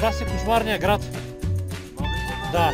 Това си кошмарния град. Да.